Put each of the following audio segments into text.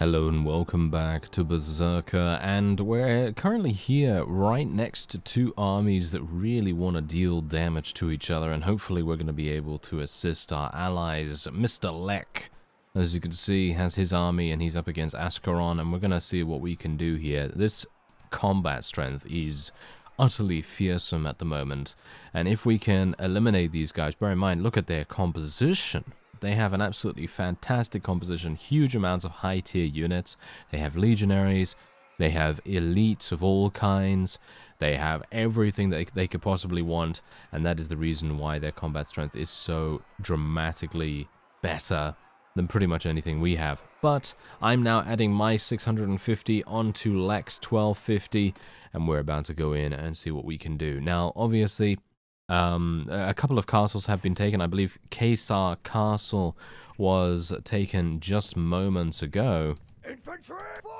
Hello and welcome back to Berserker, and we're currently here right next to two armies that really want to deal damage to each other, and hopefully we're going to be able to assist our allies. Mr. Lek, as you can see, has his army, and he's up against Ascaron, and we're going to see what we can do here. This combat strength is utterly fearsome at the moment, and if we can eliminate these guys, bear in mind, look at their composition. They have an absolutely fantastic composition, huge amounts of high tier units. They have legionaries, they have elites of all kinds, they have everything that they could possibly want, and that is the reason why their combat strength is so dramatically better than pretty much anything we have. But I'm now adding my 650 onto Lex 1250, and we're about to go in and see what we can do. Now, obviously, um, a couple of castles have been taken. I believe Caesar Castle was taken just moments ago.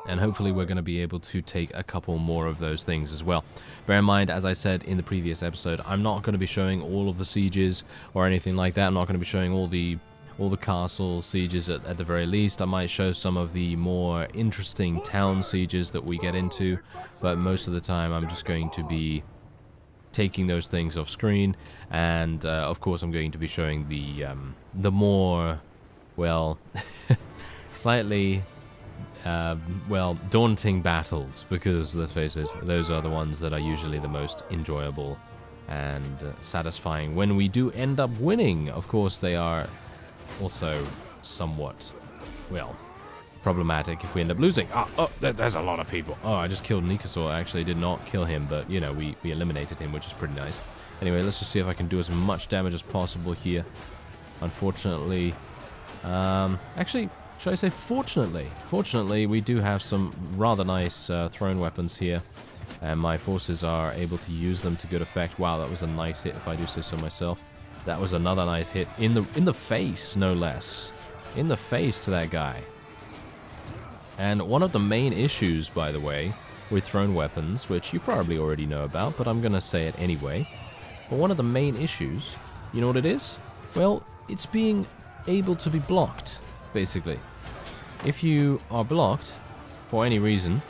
And hopefully we're going to be able to take a couple more of those things as well. Bear in mind, as I said in the previous episode, I'm not going to be showing all of the sieges or anything like that. I'm not going to be showing all the all the castle sieges at, at the very least. I might show some of the more interesting town sieges that we get into, but most of the time I'm just going to be taking those things off screen. And uh, of course I'm going to be showing the um, the more well slightly uh, well daunting battles because let's face it those are the ones that are usually the most enjoyable and uh, satisfying. When we do end up winning of course they are also somewhat well problematic if we end up losing. Ah, oh, there's a lot of people. Oh, I just killed Nikasaur. I actually did not kill him, but, you know, we, we eliminated him, which is pretty nice. Anyway, let's just see if I can do as much damage as possible here. Unfortunately, um, actually, should I say fortunately? Fortunately, we do have some rather nice uh, thrown weapons here, and my forces are able to use them to good effect. Wow, that was a nice hit, if I do say so myself. That was another nice hit in the in the face, no less. In the face to that guy. And one of the main issues, by the way, with thrown weapons, which you probably already know about, but I'm going to say it anyway. But one of the main issues, you know what it is? Well, it's being able to be blocked, basically. If you are blocked, for any reason,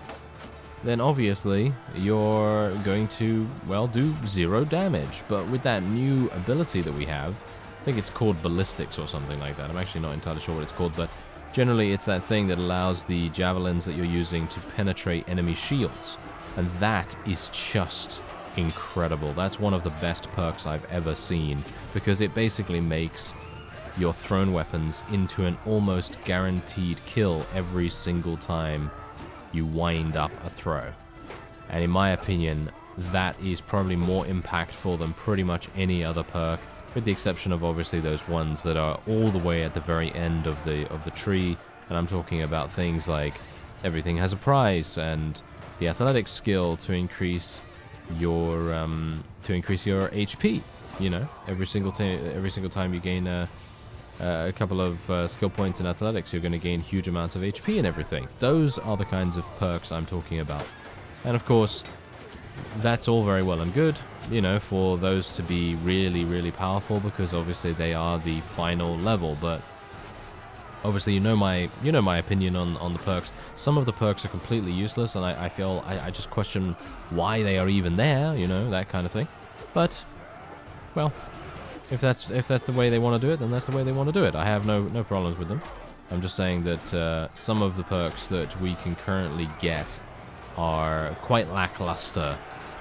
then obviously you're going to, well, do zero damage. But with that new ability that we have, I think it's called ballistics or something like that. I'm actually not entirely sure what it's called, but Generally, it's that thing that allows the javelins that you're using to penetrate enemy shields. And that is just incredible. That's one of the best perks I've ever seen because it basically makes your thrown weapons into an almost guaranteed kill every single time you wind up a throw. And in my opinion, that is probably more impactful than pretty much any other perk with the exception of obviously those ones that are all the way at the very end of the of the tree. And I'm talking about things like everything has a price and the athletic skill to increase your um, to increase your HP. You know, every single time every single time you gain a, a couple of uh, skill points in athletics, you're going to gain huge amounts of HP and everything. Those are the kinds of perks I'm talking about. And of course, that's all very well and good, you know, for those to be really, really powerful because obviously they are the final level. But obviously, you know my you know my opinion on on the perks. Some of the perks are completely useless, and I, I feel I, I just question why they are even there, you know, that kind of thing. But well, if that's if that's the way they want to do it, then that's the way they want to do it. I have no no problems with them. I'm just saying that uh, some of the perks that we can currently get are quite lackluster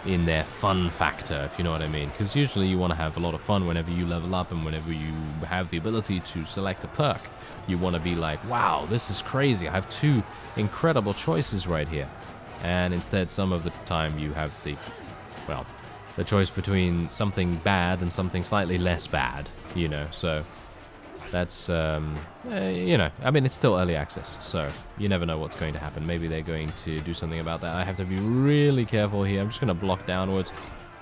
in their fun factor, if you know what I mean. Because usually you want to have a lot of fun whenever you level up and whenever you have the ability to select a perk. You want to be like, wow, this is crazy. I have two incredible choices right here. And instead, some of the time you have the, well, the choice between something bad and something slightly less bad, you know. So that's, um, uh, you know, I mean, it's still early access, so you never know what's going to happen. Maybe they're going to do something about that. I have to be really careful here. I'm just going to block downwards.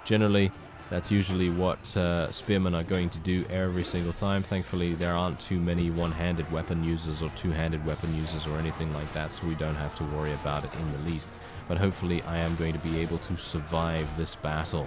Generally, that's usually what uh, spearmen are going to do every single time. Thankfully, there aren't too many one-handed weapon users or two-handed weapon users or anything like that, so we don't have to worry about it in the least. But hopefully, I am going to be able to survive this battle.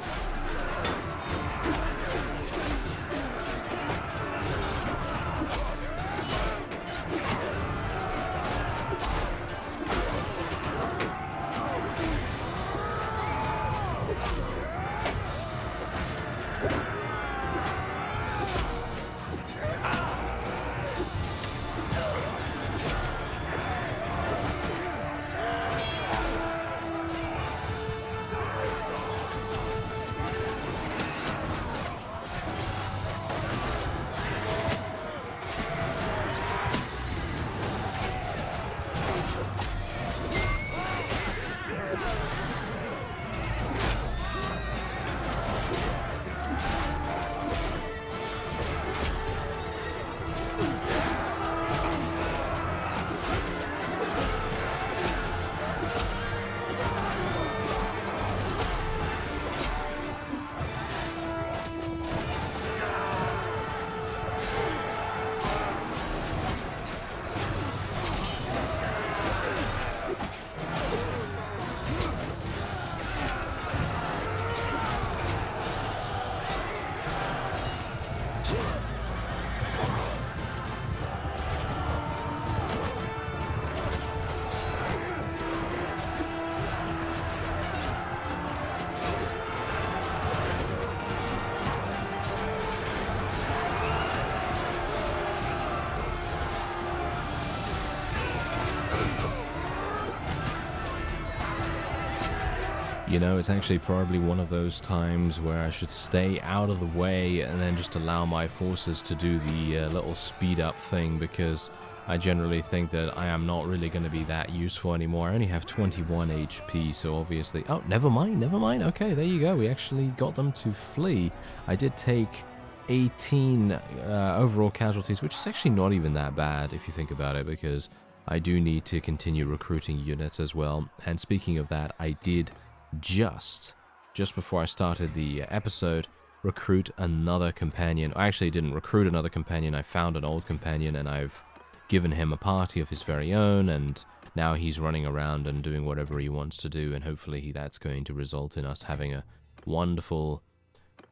You know, it's actually probably one of those times where I should stay out of the way and then just allow my forces to do the uh, little speed up thing because I generally think that I am not really going to be that useful anymore. I only have 21 HP, so obviously... Oh, never mind, never mind. Okay, there you go. We actually got them to flee. I did take 18 uh, overall casualties, which is actually not even that bad if you think about it, because I do need to continue recruiting units as well. And speaking of that, I did just, just before I started the episode, recruit another companion. I actually didn't recruit another companion, I found an old companion and I've given him a party of his very own and now he's running around and doing whatever he wants to do and hopefully that's going to result in us having a wonderful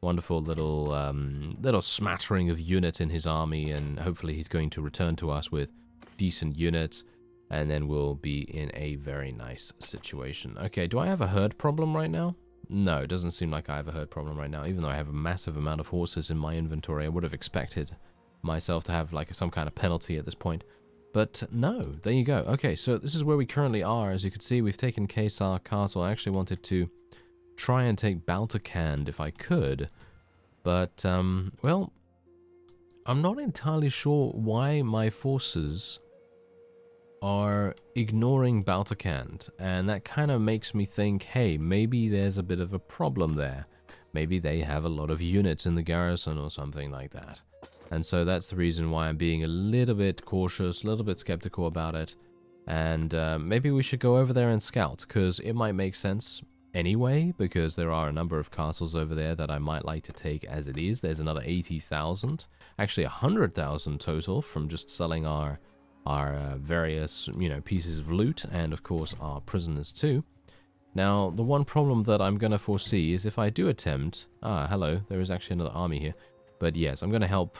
wonderful little um, little smattering of units in his army and hopefully he's going to return to us with decent units and then we'll be in a very nice situation. Okay, do I have a herd problem right now? No, it doesn't seem like I have a herd problem right now. Even though I have a massive amount of horses in my inventory, I would have expected myself to have like some kind of penalty at this point. But no, there you go. Okay, so this is where we currently are. As you can see, we've taken Kesar Castle. I actually wanted to try and take Baltakhand if I could. But, um, well, I'm not entirely sure why my forces are ignoring Baltakhand, and that kind of makes me think, hey, maybe there's a bit of a problem there. Maybe they have a lot of units in the garrison or something like that. And so that's the reason why I'm being a little bit cautious, a little bit skeptical about it. And uh, maybe we should go over there and scout, because it might make sense anyway, because there are a number of castles over there that I might like to take as it is. There's another 80,000, actually 100,000 total from just selling our our uh, various, you know, pieces of loot and, of course, our prisoners too. Now, the one problem that I'm going to foresee is if I do attempt... Ah, hello, there is actually another army here. But yes, I'm going to help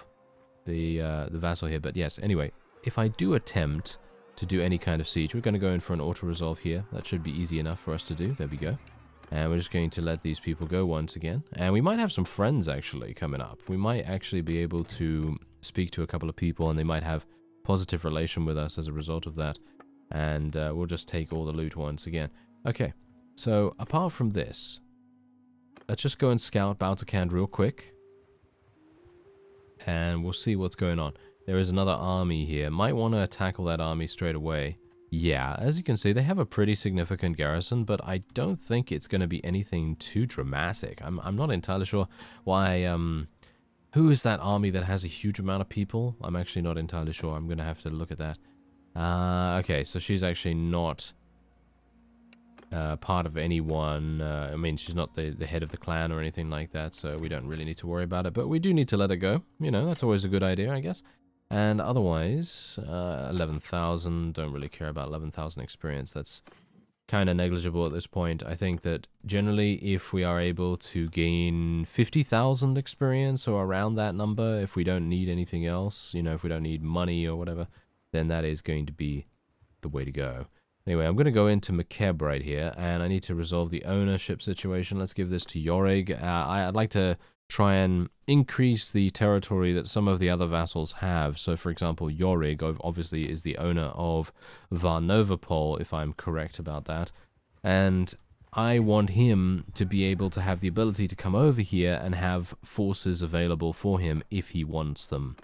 the, uh, the vassal here. But yes, anyway, if I do attempt to do any kind of siege, we're going to go in for an auto-resolve here. That should be easy enough for us to do. There we go. And we're just going to let these people go once again. And we might have some friends, actually, coming up. We might actually be able to speak to a couple of people, and they might have positive relation with us as a result of that. And uh, we'll just take all the loot once again. Okay, so apart from this, let's just go and scout Baltakhand real quick. And we'll see what's going on. There is another army here. Might want to tackle that army straight away. Yeah, as you can see, they have a pretty significant garrison, but I don't think it's going to be anything too dramatic. I'm, I'm not entirely sure why um, who is that army that has a huge amount of people? I'm actually not entirely sure. I'm going to have to look at that. Uh, okay, so she's actually not uh, part of anyone. Uh, I mean, she's not the, the head of the clan or anything like that, so we don't really need to worry about it. But we do need to let her go. You know, that's always a good idea, I guess. And otherwise, uh, 11,000. Don't really care about 11,000 experience. That's kind of negligible at this point. I think that generally if we are able to gain 50,000 experience or around that number, if we don't need anything else, you know, if we don't need money or whatever, then that is going to be the way to go. Anyway, I'm going to go into Makeb right here, and I need to resolve the ownership situation. Let's give this to Yorig. Uh, I'd like to try and increase the territory that some of the other vassals have. So, for example, Yorig obviously is the owner of Varnovapol, if I'm correct about that. And I want him to be able to have the ability to come over here and have forces available for him if he wants them.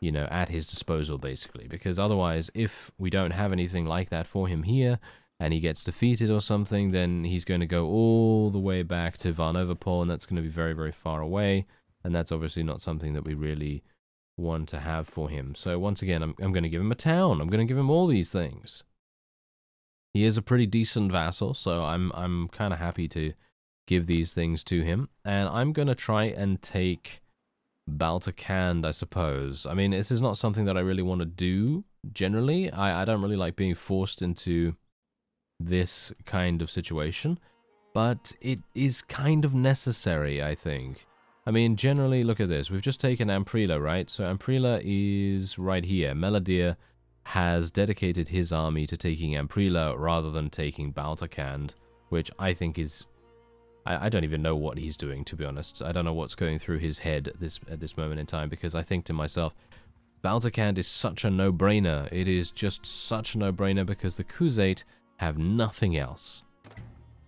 You know, at his disposal, basically. Because otherwise, if we don't have anything like that for him here, and he gets defeated or something, then he's going to go all the way back to Varnovapol, and that's going to be very, very far away. And that's obviously not something that we really want to have for him. So once again, I'm, I'm going to give him a town. I'm going to give him all these things. He is a pretty decent vassal, so I'm I'm kind of happy to give these things to him. And I'm going to try and take Baltakhand, I suppose. I mean, this is not something that I really want to do generally. I, I don't really like being forced into this kind of situation, but it is kind of necessary, I think. I mean, generally, look at this. We've just taken Amprila, right? So Amprila is right here. Meladir has dedicated his army to taking Amprila rather than taking Baltakhand, which I think is... I, I, don't even know what he's doing, to be honest. I don't know what's going through his head at this, at this moment in time, because I think to myself, Baltakhand is such a no-brainer. It is just such a no-brainer because the Khuzait have nothing else.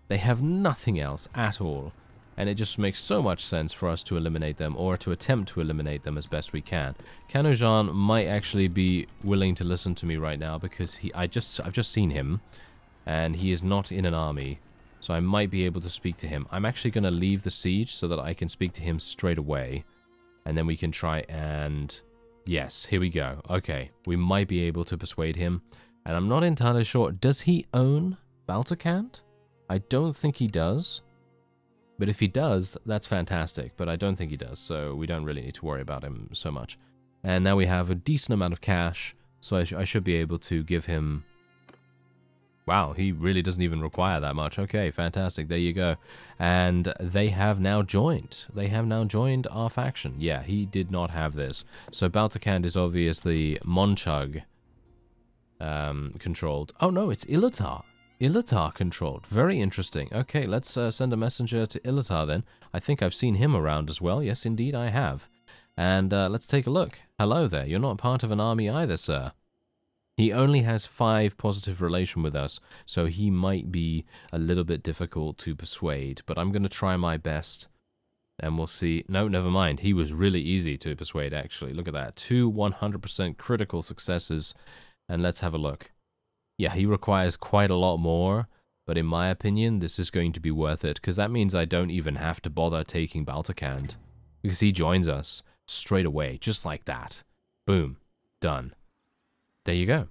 They have nothing else at all. And it just makes so much sense for us to eliminate them or to attempt to eliminate them as best we can. Kanujan might actually be willing to listen to me right now because he I just I've just seen him and he is not in an army. So I might be able to speak to him. I'm actually going to leave the siege so that I can speak to him straight away. And then we can try and... Yes, here we go. Okay, we might be able to persuade him. And I'm not entirely sure. Does he own Baltakhand? I don't think he does. But if he does, that's fantastic. But I don't think he does, so we don't really need to worry about him so much. And now we have a decent amount of cash, so I, sh I should be able to give him... Wow, he really doesn't even require that much. Okay, fantastic. There you go. And they have now joined. They have now joined our faction. Yeah, he did not have this. So Baltakhand is obviously Monchug um, controlled. Oh no, it's Ilatar. Ilatar controlled. Very interesting. Okay, let's uh, send a messenger to Ilatar then. I think I've seen him around as well. Yes, indeed, I have. And uh, let's take a look. Hello there. You're not part of an army either, sir. He only has five positive relation with us, so he might be a little bit difficult to persuade, but I'm going to try my best, and we'll see. No, never mind. He was really easy to persuade, actually. Look at that. Two 100% critical successes, and let's have a look. Yeah, he requires quite a lot more, but in my opinion, this is going to be worth it, because that means I don't even have to bother taking Baltakhand, because he joins us straight away, just like that. Boom. Done. There you go.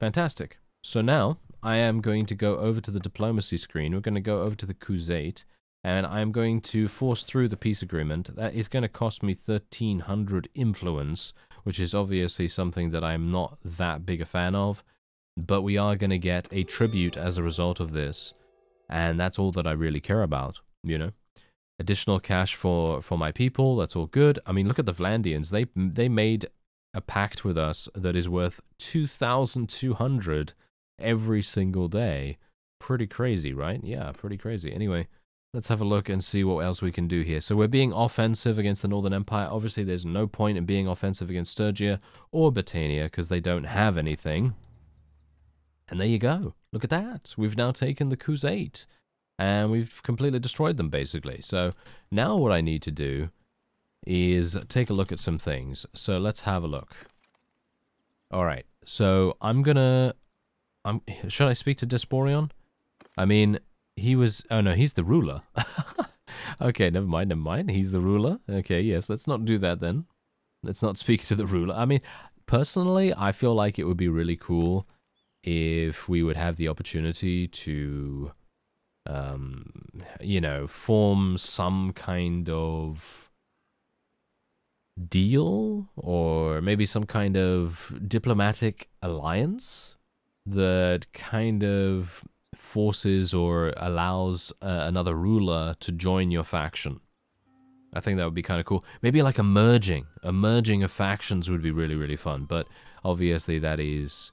Fantastic. So now, I am going to go over to the diplomacy screen. We're going to go over to the Khuzait, and I'm going to force through the peace agreement. That is going to cost me 1300 influence, which is obviously something that I'm not that big a fan of but we are going to get a tribute as a result of this. And that's all that I really care about, you know? Additional cash for, for my people, that's all good. I mean, look at the Vlandians. They, they made a pact with us that is worth 2,200 every single day. Pretty crazy, right? Yeah, pretty crazy. Anyway, let's have a look and see what else we can do here. So we're being offensive against the Northern Empire. Obviously, there's no point in being offensive against Sturgia or Battania because they don't have anything. And there you go. Look at that. We've now taken the Khuzait. And we've completely destroyed them, basically. So now what I need to do is take a look at some things. So let's have a look. Alright. So I'm gonna... I'm, should I speak to Desporion? I mean, he was... Oh no, he's the ruler. okay, never mind, never mind. He's the ruler. Okay, yes, let's not do that then. Let's not speak to the ruler. I mean, personally, I feel like it would be really cool if we would have the opportunity to, um, you know, form some kind of deal or maybe some kind of diplomatic alliance that kind of forces or allows uh, another ruler to join your faction. I think that would be kind of cool. Maybe like a merging. A merging of factions would be really, really fun. But obviously that is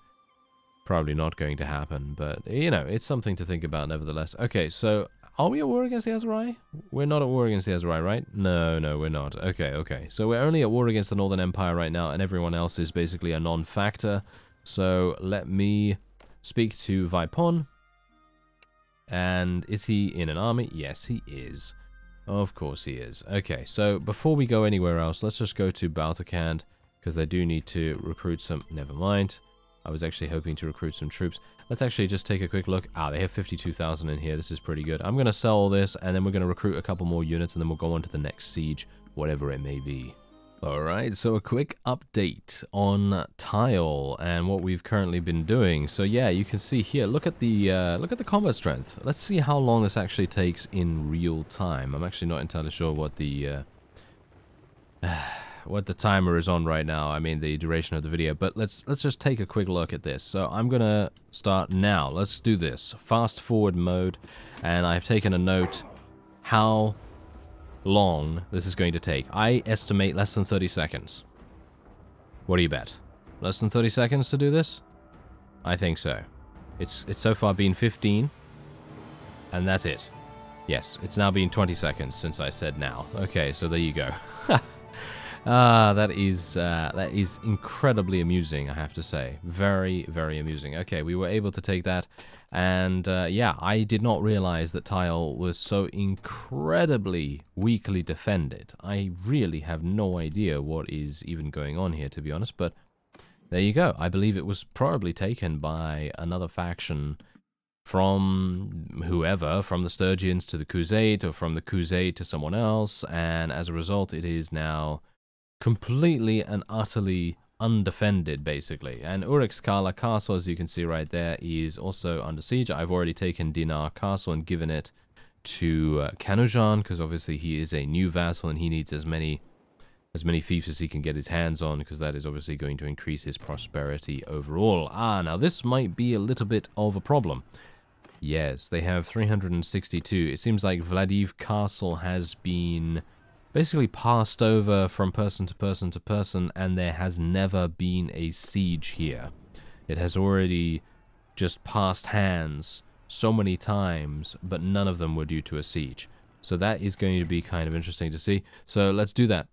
probably not going to happen, but, you know, it's something to think about nevertheless. Okay, so are we at war against the Aserai? We're not at war against the Aserai, right? No, no, we're not. Okay, okay. So we're only at war against the Northern Empire right now, and everyone else is basically a non-factor. So let me speak to Vipon. And is he in an army? Yes, he is. Of course he is. Okay, so before we go anywhere else, let's just go to Baltakhand, because I do need to recruit some... Never mind. I was actually hoping to recruit some troops. Let's actually just take a quick look. Ah, they have 52,000 in here. This is pretty good. I'm going to sell all this, and then we're going to recruit a couple more units, and then we'll go on to the next siege, whatever it may be. Alright, so a quick update on Tyal and what we've currently been doing. So yeah, you can see here, look at the uh, look at the combat strength. Let's see how long this actually takes in real time. I'm actually not entirely sure what the... Uh, what the timer is on right now. I mean the duration of the video. But let's let's just take a quick look at this. So I'm gonna start now. Let's do this. Fast forward mode. And I've taken a note how long this is going to take. I estimate less than 30 seconds. What do you bet? Less than 30 seconds to do this? I think so. It's it's so far been 15. And that's it. Yes, it's now been 20 seconds since I said now. Okay, so there you go. Ah, that is uh, that is incredibly amusing, I have to say. Very, very amusing. Okay, we were able to take that, and uh, yeah, I did not realize that Tyal was so incredibly weakly defended. I really have no idea what is even going on here, to be honest, but there you go. I believe it was probably taken by another faction from whoever, from the Sturgians to the Khuzait, or from the Khuzait to someone else, and as a result, it is now completely and utterly undefended, basically. And Uruxkala Castle, as you can see right there, is also under siege. I've already taken Dinar Castle and given it to uh, Kanujan, because obviously he is a new vassal and he needs as many as many fiefs as he can get his hands on, because that is obviously going to increase his prosperity overall. Ah, now this might be a little bit of a problem. Yes, they have 362. It seems like Vladiv Castle has been basically passed over from person to person to person, and there has never been a siege here. It has already just passed hands so many times, but none of them were due to a siege. So that is going to be kind of interesting to see. So let's do that.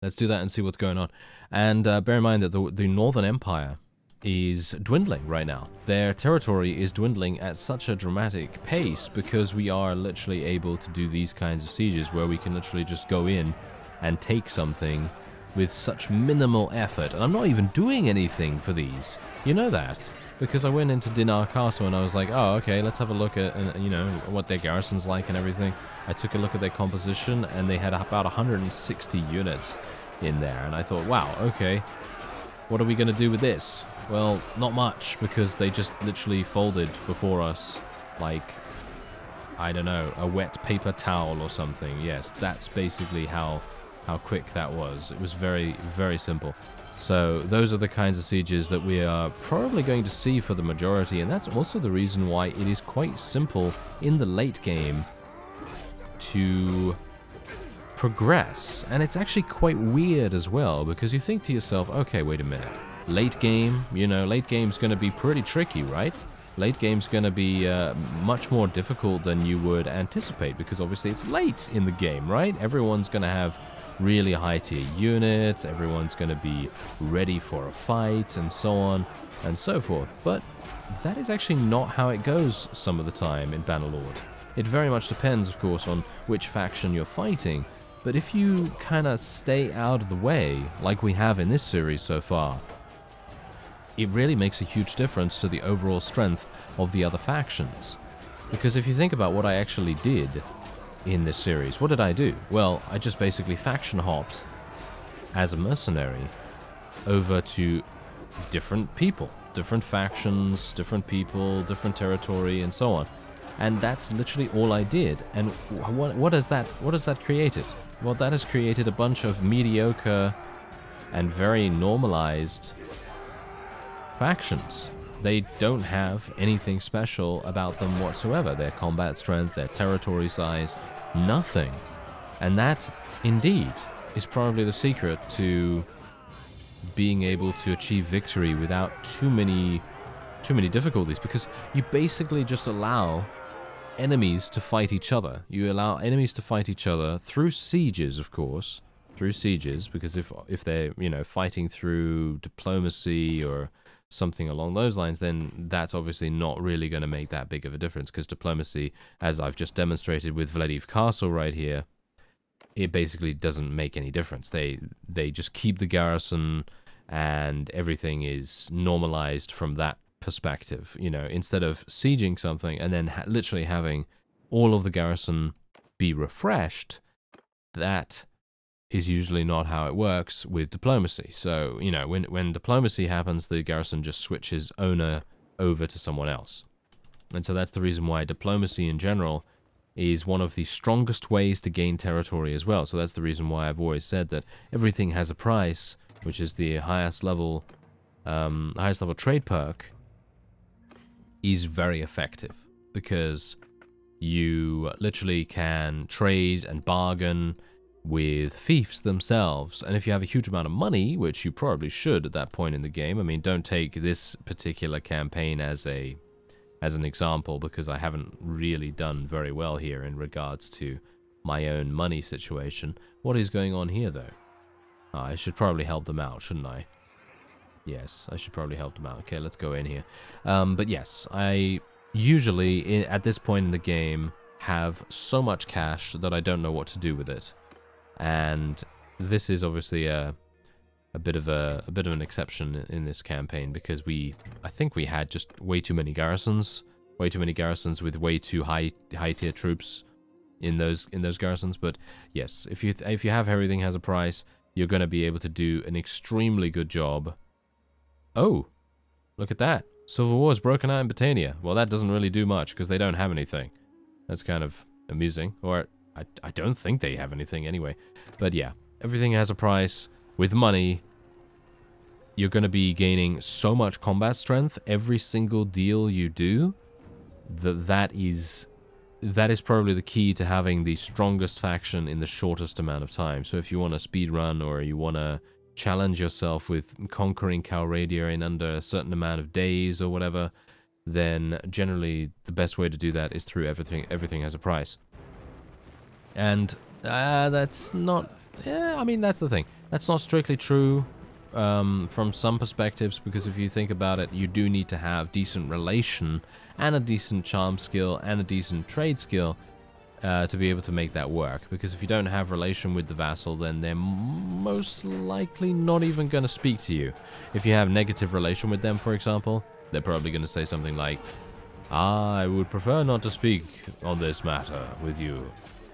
Let's do that and see what's going on. And uh, bear in mind that the, the Northern Empire is dwindling right now. Their territory is dwindling at such a dramatic pace because we are literally able to do these kinds of sieges where we can literally just go in and take something with such minimal effort. And I'm not even doing anything for these. You know that. Because I went into Dinar Castle and I was like, oh, okay, let's have a look at, uh, you know, what their garrison's like and everything. I took a look at their composition and they had about 160 units in there. And I thought, wow, okay, what are we going to do with this? Well, not much, because they just literally folded before us like, I don't know, a wet paper towel or something. Yes, that's basically how, how quick that was. It was very, very simple. So those are the kinds of sieges that we are probably going to see for the majority, and that's also the reason why it is quite simple in the late game to progress. And it's actually quite weird as well, because you think to yourself, okay, wait a minute late game, you know, late game's going to be pretty tricky, right? Late game's going to be uh, much more difficult than you would anticipate because obviously it's late in the game, right? Everyone's going to have really high tier units, everyone's going to be ready for a fight and so on and so forth. But that is actually not how it goes some of the time in Bannerlord. It very much depends, of course, on which faction you're fighting. But if you kind of stay out of the way, like we have in this series so far, it really makes a huge difference to the overall strength of the other factions. Because if you think about what I actually did in this series, what did I do? Well, I just basically faction hopped as a mercenary over to different people, different factions, different people, different territory, and so on. And that's literally all I did. And what, what has that what has that created? Well, that has created a bunch of mediocre and very normalized factions. They don't have anything special about them whatsoever. Their combat strength, their territory size, nothing. And that, indeed, is probably the secret to being able to achieve victory without too many too many difficulties because you basically just allow enemies to fight each other. You allow enemies to fight each other through sieges, of course, through sieges because if if they're, you know, fighting through diplomacy or something along those lines, then that's obviously not really going to make that big of a difference because diplomacy, as I've just demonstrated with Vladiv Castle right here, it basically doesn't make any difference. They they just keep the garrison and everything is normalized from that perspective. You know, instead of sieging something and then ha literally having all of the garrison be refreshed, that is usually not how it works with diplomacy. So, you know, when, when diplomacy happens, the garrison just switches owner over to someone else. And so that's the reason why diplomacy in general is one of the strongest ways to gain territory as well. So that's the reason why I've always said that everything has a price, which is the highest level, um, highest level trade perk, is very effective because you literally can trade and bargain with fiefs themselves. And if you have a huge amount of money, which you probably should at that point in the game, I mean, don't take this particular campaign as a as an example because I haven't really done very well here in regards to my own money situation. What is going on here though? Oh, I should probably help them out, shouldn't I? Yes, I should probably help them out. Okay, let's go in here. Um, but yes, I usually, at this point in the game, have so much cash that I don't know what to do with it. And this is obviously a, a bit of a, a bit of an exception in this campaign because we, I think we had just way too many garrisons, way too many garrisons with way too high high tier troops in those in those garrisons. But yes, if you if you have everything has a price, you're going to be able to do an extremely good job. Oh, look at that! Civil War is broken out in Battania. Well, that doesn't really do much because they don't have anything. That's kind of amusing. Or I, I don't think they have anything anyway. But yeah, everything has a price. With money, you're going to be gaining so much combat strength every single deal you do that that is that is probably the key to having the strongest faction in the shortest amount of time. So if you want to speed run or you want to challenge yourself with conquering Calradia in under a certain amount of days or whatever, then generally the best way to do that is through everything everything has a price. And uh, that's not, yeah, I mean, that's the thing. That's not strictly true um, from some perspectives, because if you think about it, you do need to have decent relation and a decent charm skill and a decent trade skill uh, to be able to make that work. Because if you don't have relation with the vassal, then they're most likely not even going to speak to you. If you have negative relation with them, for example, they're probably going to say something like, I would prefer not to speak on this matter with you,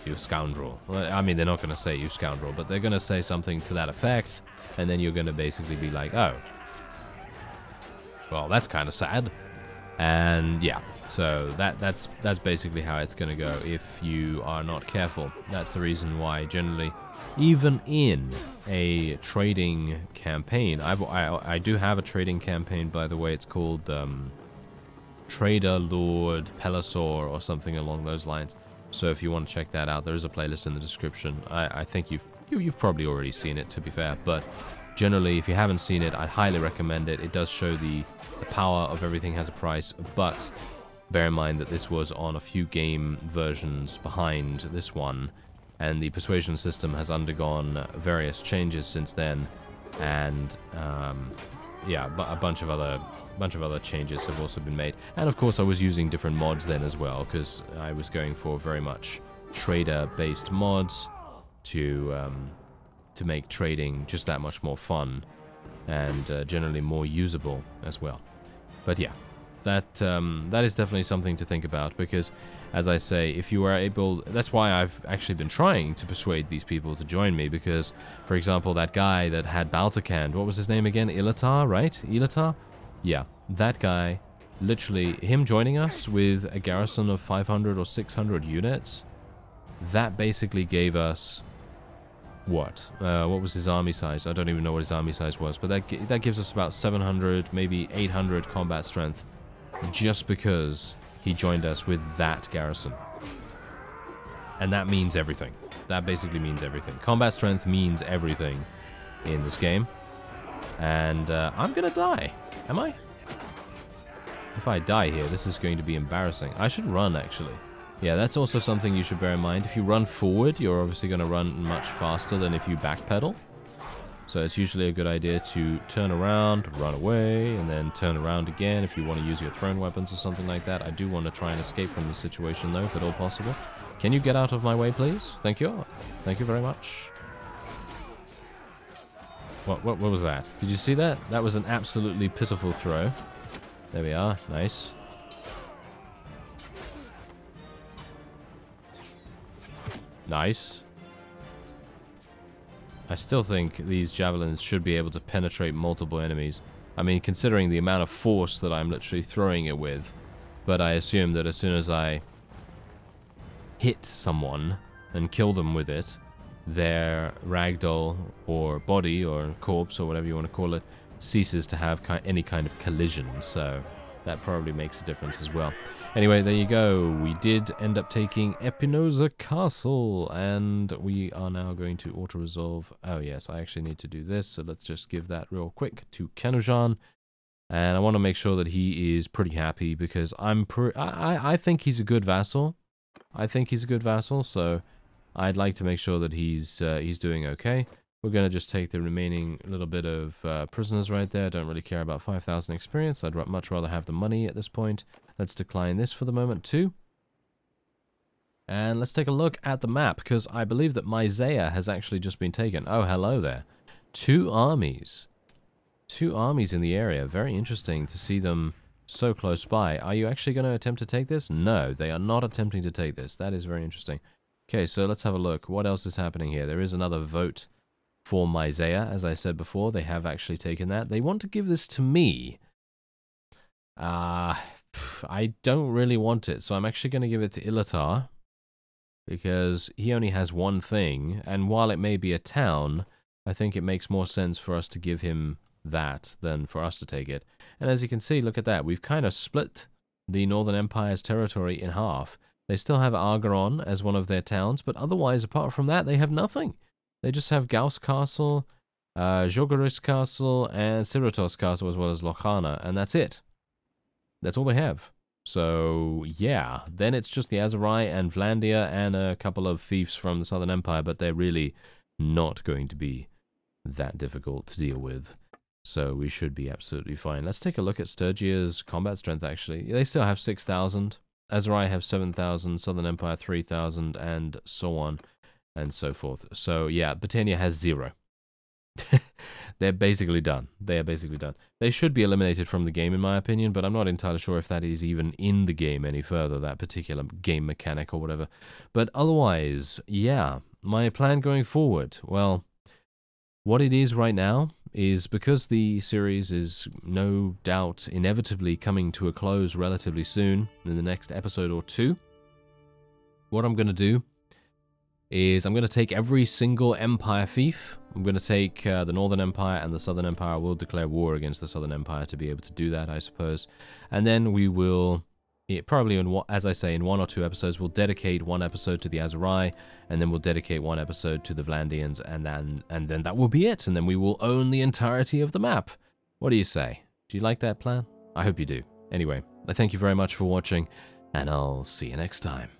you scoundrel. I mean, they're not going to say you scoundrel, but they're going to say something to that effect, and then you're going to basically be like, oh, well, that's kind of sad. And yeah, so that that's that's basically how it's going to go if you are not careful. That's the reason why generally even in a trading campaign. I, I, I, do have a trading campaign, by the way. It's called um, Trader Lord Pelisor or something along those lines. So if you want to check that out, there is a playlist in the description. I, I think you've you, have you have probably already seen it, to be fair. But generally, if you haven't seen it, I'd highly recommend it. It does show the, the power of everything has a price, but bear in mind that this was on a few game versions behind this one and the persuasion system has undergone various changes since then, and um, yeah, a bunch of other bunch of other changes have also been made. And of course, I was using different mods then as well because I was going for very much trader-based mods to um, to make trading just that much more fun and uh, generally more usable as well. But yeah, that um, that is definitely something to think about because as I say, if you are able, that's why I've actually been trying to persuade these people to join me because, for example, that guy that had Baltakhand, what was his name again? Ilatar, right? Ilatar? Yeah, that guy, literally, him joining us with a garrison of 500 or 600 units, that basically gave us what? Uh, what was his army size? I don't even know what his army size was, but that that gives us about 700, maybe 800 combat strength, just because he joined us with that garrison. And that means everything. That basically means everything. Combat strength means everything in this game. And uh, I'm gonna die. Am I? If I die here, this is going to be embarrassing. I should run, actually. Yeah, that's also something you should bear in mind. If you run forward, you're obviously going to run much faster than if you backpedal. So it's usually a good idea to turn around, run away, and then turn around again if you want to use your thrown weapons or something like that. I do want to try and escape from the situation though, if at all possible. Can you get out of my way, please? Thank you. Thank you very much. What, what, what was that? Did you see that? That was an absolutely pitiful throw. There we are. Nice. Nice. I still think these javelins should be able to penetrate multiple enemies. I mean, considering the amount of force that I'm literally throwing it with. But I assume that as soon as I hit someone and kill them with it, their ragdoll or body or corpse or whatever you want to call it ceases to have any kind of collision. So that probably makes a difference as well. Anyway, there you go. We did end up taking Epinosa Castle, and we are now going to auto-resolve. Oh, yes, I actually need to do this, so let's just give that real quick to Kenujan. And I want to make sure that he is pretty happy because I'm pre I, I think he's a good vassal. I think he's a good vassal, so I'd like to make sure that he's uh, he's doing okay. We're going to just take the remaining little bit of uh, prisoners right there. Don't really care about 5,000 experience. I'd much rather have the money at this point. Let's decline this for the moment too. And let's take a look at the map, because I believe that Myzea has actually just been taken. Oh, hello there. Two armies. Two armies in the area. Very interesting to see them so close by. Are you actually going to attempt to take this? No, they are not attempting to take this. That is very interesting. Okay, so let's have a look. What else is happening here? There is another vote for Myzea. As I said before, they have actually taken that. They want to give this to me. Uh, I don't really want it, so I'm actually going to give it to Ilatar. Because he only has one thing, and while it may be a town, I think it makes more sense for us to give him that than for us to take it. And as you can see, look at that. We've kind of split the Northern Empire's territory in half. They still have Argoron as one of their towns, but otherwise, apart from that, they have nothing. They just have Gauss Castle, uh, Castle, and Siratos Castle, as well as Lochana, and that's it. That's all they have. So, yeah. Then it's just the Aserai and Vlandia and a couple of fiefs from the Southern Empire, but they're really not going to be that difficult to deal with. So we should be absolutely fine. Let's take a look at Sturgia's combat strength, actually. They still have 6,000. Aserai have 7,000, Southern Empire 3,000, and so on and so forth. So yeah, Battania has zero. They're basically done. They are basically done. They should be eliminated from the game, in my opinion, but I'm not entirely sure if that is even in the game any further, that particular game mechanic or whatever. But otherwise, yeah, my plan going forward, well, what it is right now is because the series is no doubt inevitably coming to a close relatively soon in the next episode or two, what I'm going to do is I'm going to take every single Empire fief. I'm going to take uh, the Northern Empire and the Southern Empire. I will declare war against the Southern Empire to be able to do that, I suppose. And then we will, it, probably, in as I say, in one or two episodes, we'll dedicate one episode to the Aserai, and then we'll dedicate one episode to the Vlandians, and then, and then that will be it. And then we will own the entirety of the map. What do you say? Do you like that plan? I hope you do. Anyway, I thank you very much for watching, and I'll see you next time.